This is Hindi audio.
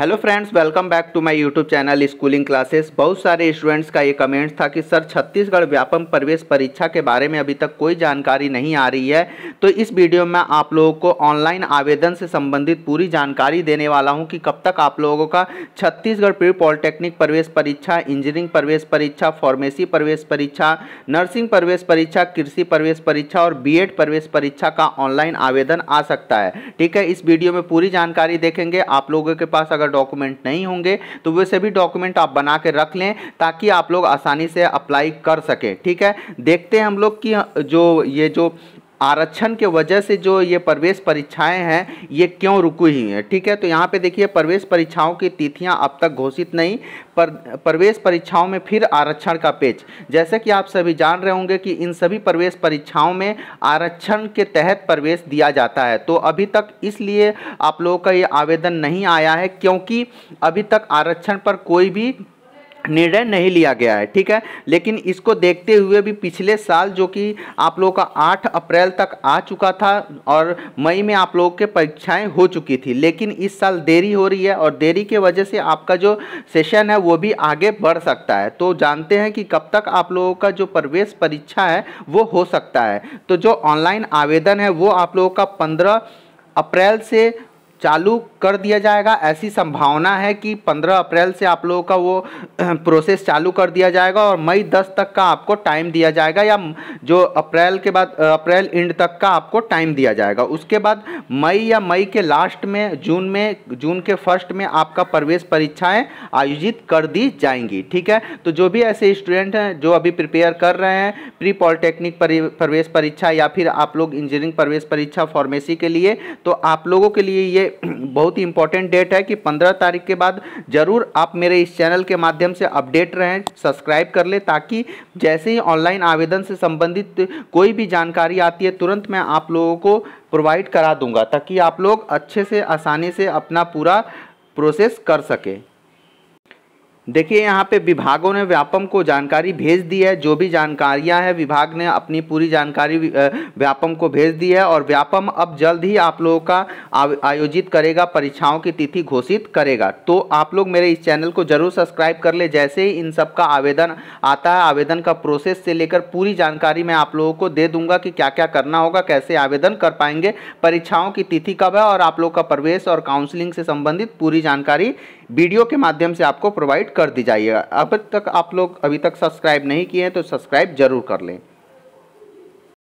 Hello friends welcome back to my YouTube channel schooling classes बहुत सारे स्टूडेंट्स का ये कमेंट था कि सर छत्तीसगढ़ व्यापम प्रवेश परीक्षा के बारे में अभी तक कोई जानकारी नहीं आ रही है। तो इस वीडियो में आप लोगों को ऑनलाइन आवेदन से संबंधित पूरी जानकारी देने वाला हूँ कि कब तक आप लोगों का छत्तीसगढ़ प्री पॉलिटेक्निक प्रवेश परीक्षा इंजीनियरिंग प्रवेश परीक्षा फार्मेसी प्रवेश परीक्षा नर्सिंग प्रवेश परीक्षा, कृषि प्रवेश परीक्षा और बी प्रवेश परीक्षा का ऑनलाइन आवेदन आ सकता है। ठीक है, इस वीडियो में पूरी जानकारी देखेंगे। आप लोगों के पास अगर डॉक्यूमेंट नहीं होंगे तो वे सभी डॉक्यूमेंट आप बना के रख लें ताकि आप लोग आसानी से अप्लाई कर सकें, ठीक है? देखते हैं हम लोग कि, जो ये जो आरक्षण के वजह से जो ये प्रवेश परीक्षाएँ हैं, ये क्यों रुकी हुई हैं? ठीक है तो यहाँ पे देखिए, प्रवेश परीक्षाओं की तिथियाँ अब तक घोषित नहीं, पर प्रवेश परीक्षाओं में फिर आरक्षण का पेज जैसे कि आप सभी जान रहे होंगे कि इन सभी प्रवेश परीक्षाओं में आरक्षण के तहत प्रवेश दिया जाता है। तो अभी तक इसलिए आप लोगों का ये आवेदन नहीं आया है, क्योंकि अभी तक आरक्षण पर कोई भी निर्णय नहीं लिया गया है, ठीक है? लेकिन इसको देखते हुए भी पिछले साल जो कि आप लोगों का 8 अप्रैल तक आ चुका था और मई में आप लोगों के परीक्षाएँ हो चुकी थी, लेकिन इस साल देरी हो रही है और देरी के वजह से आपका जो सेशन है वो भी आगे बढ़ सकता है। तो जानते हैं कि कब तक आप लोगों का जो प्रवेश परीक्षा है वो हो सकता है। तो जो ऑनलाइन आवेदन है वो आप लोगों का पंद्रह अप्रैल से चालू कर दिया जाएगा। ऐसी संभावना है कि 15 अप्रैल से आप लोगों का वो प्रोसेस चालू कर दिया जाएगा और मई 10 तक का आपको टाइम दिया जाएगा या जो अप्रैल के बाद अप्रैल एंड तक का आपको टाइम दिया जाएगा। उसके बाद मई या मई के लास्ट में, जून में, जून के फ़र्स्ट में आपका प्रवेश परीक्षाएँ आयोजित कर दी जाएँगी। ठीक है? तो जो भी ऐसे स्टूडेंट हैं जो अभी प्रिपेयर कर रहे हैं प्री पॉलिटेक्निक प्रवेश परीक्षा या फिर आप लोग इंजीनियरिंग प्रवेश परीक्षा फार्मेसी के लिए तो आप लोगों के लिए ये बहुत ही इंपॉर्टेंट डेट है कि पंद्रह तारीख के बाद ज़रूर आप मेरे इस चैनल के माध्यम से अपडेट रहें सब्सक्राइब कर लें, ताकि जैसे ही ऑनलाइन आवेदन से संबंधित कोई भी जानकारी आती है, तुरंत मैं आप लोगों को प्रोवाइड करा दूँगा, ताकि आप लोग अच्छे से, आसानी से अपना पूरा प्रोसेस कर सकें। देखिए, यहाँ पे विभागों ने व्यापम को जानकारी भेज दी है। जो भी जानकारियाँ हैं, विभाग ने अपनी पूरी जानकारी व्यापम को भेज दी है और व्यापम अब जल्द ही आप लोगों का आयोजित करेगा, परीक्षाओं की तिथि घोषित करेगा। तो आप लोग मेरे इस चैनल को ज़रूर सब्सक्राइब कर ले। जैसे ही इन सब का आवेदन आता है, आवेदन का प्रोसेस से लेकर पूरी जानकारी मैं आप लोगों को दे दूँगा कि क्या क्या करना होगा, कैसे आवेदन कर पाएँगे। परीक्षाओं की तिथि कब है और आप लोग का प्रवेश और काउंसलिंग से संबंधित पूरी जानकारी वीडियो के माध्यम से आपको प्रोवाइड कर दी जाइएगा अब तक आप लोग अभी तक सब्सक्राइब नहीं किए हैं तो सब्सक्राइब ज़रूर कर लें।